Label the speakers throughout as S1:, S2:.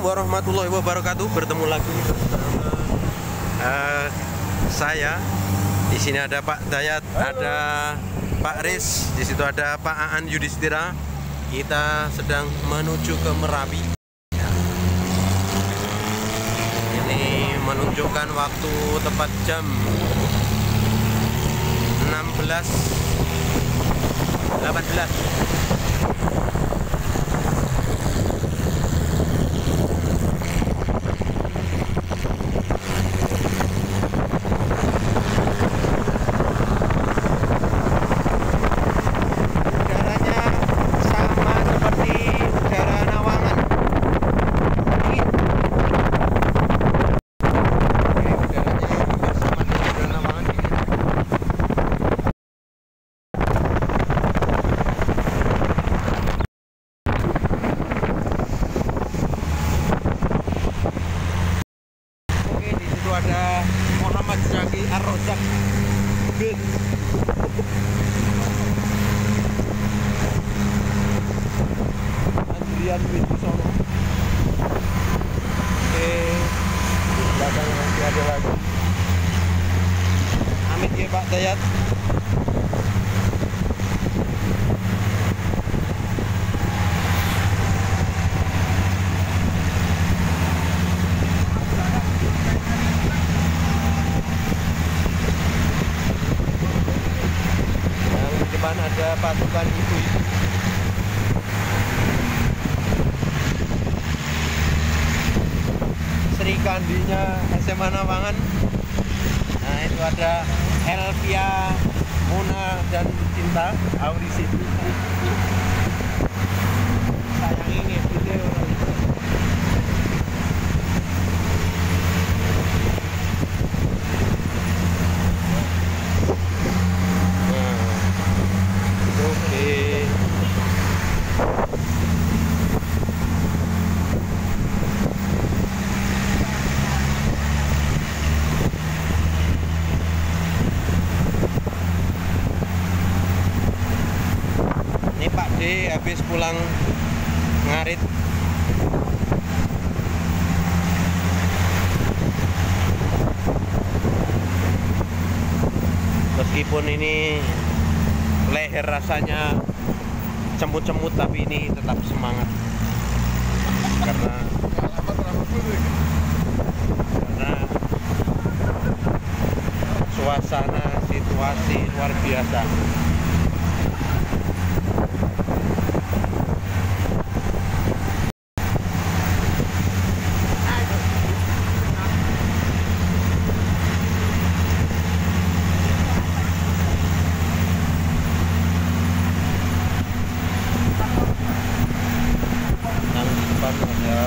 S1: warahmatullahi wabarakatuh. Bertemu lagi bersama uh, saya. Di sini ada Pak Dayat, ada Pak Riz, di situ ada Pak Aan Yudhistira. Kita sedang menuju ke Merapi. Ini menunjukkan waktu tepat jam 16 18 udaranya sama seperti udara Nawangan. Ini Oke, udaranya hampir sama dengan udara Nawangan ini. Oke, di situ ada Zaki Ar-Rozak bin Andrian Wibisono. Oke, di belakang nanti ada lagi. Amit ya Pak Dayat. Pasukan ibu-ibu. Sri Kandinya SMA Nawangan. Nah itu ada Elvia, Muna dan Cinta audisi. Sayang ini video. Nah, Oke. Ini Pak D habis pulang ngarit. Meskipun ini leher rasanya cemut-cemut tapi ini tetap semangat karena karena suasana situasi luar biasa yang di depan ada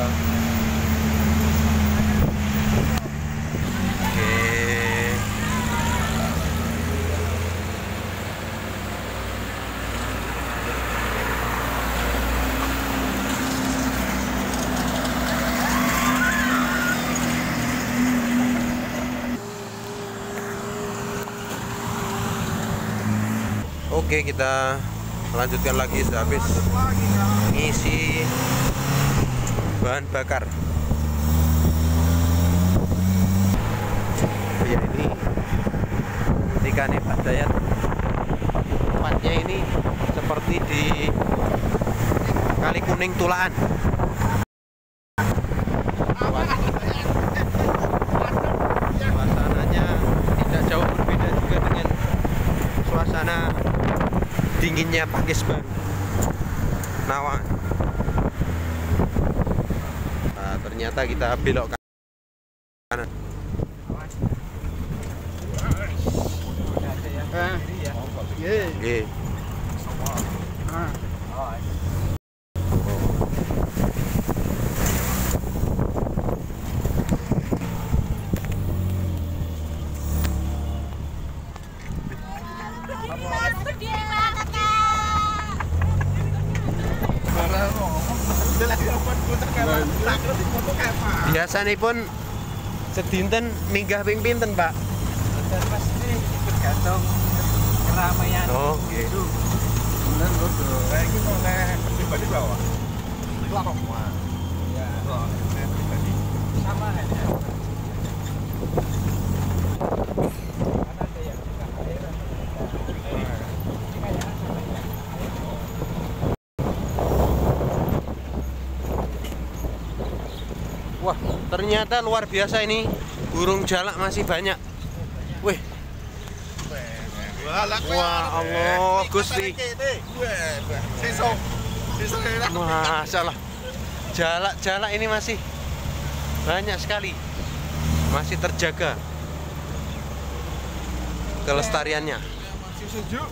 S1: oke Oke kita lanjutkan lagi sudah habis ngisi bahan bakar. Ya ini nih Pak Dayat. Tempatnya ini seperti di Kali Kuning Tulaan dinginnya Pakis Baru Nawang Nah, ternyata kita belok ke kanan. Oke.
S2: Gede
S1: biasanya pun sedinten minggah ping pinten pak?
S3: Pasti tergantung keramaian.
S1: Oh
S3: bener nah, kayak gitu pribadi bawa ya
S1: pribadi. Sama aja. Ternyata luar biasa ini. Burung jalak masih banyak. Wih, Wah, Allah, Gusti. Masya Allah. Jalak-jalak ini masih banyak sekali. Masih terjaga kelestariannya.
S4: Seperti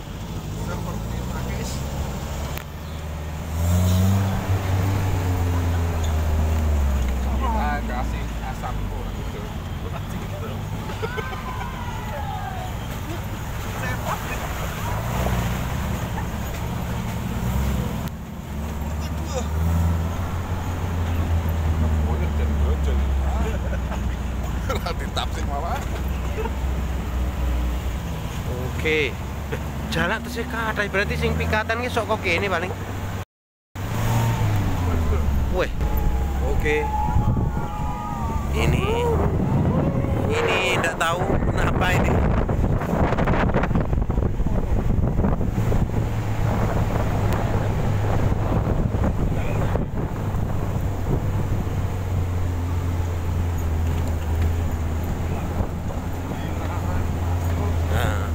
S3: asam kurang gitu.
S1: Oke. Jalak tesih kathah berarti sing pikatan ki sok kok kene paling. Weh. Oke. Ini ini enggak tahu kenapa ini. Nah,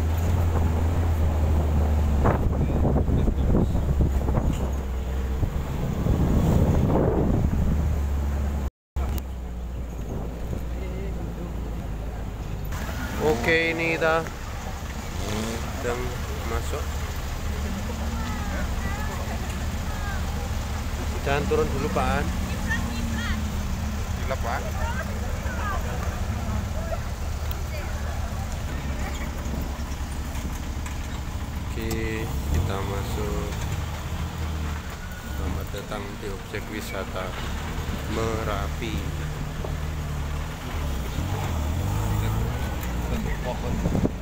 S1: Oke ini kita sedang masuk Jangan turun dulu Pak An
S4: Gila, Pak.
S1: Oke kita masuk Selamat datang di objek wisata Merapi
S3: pohon.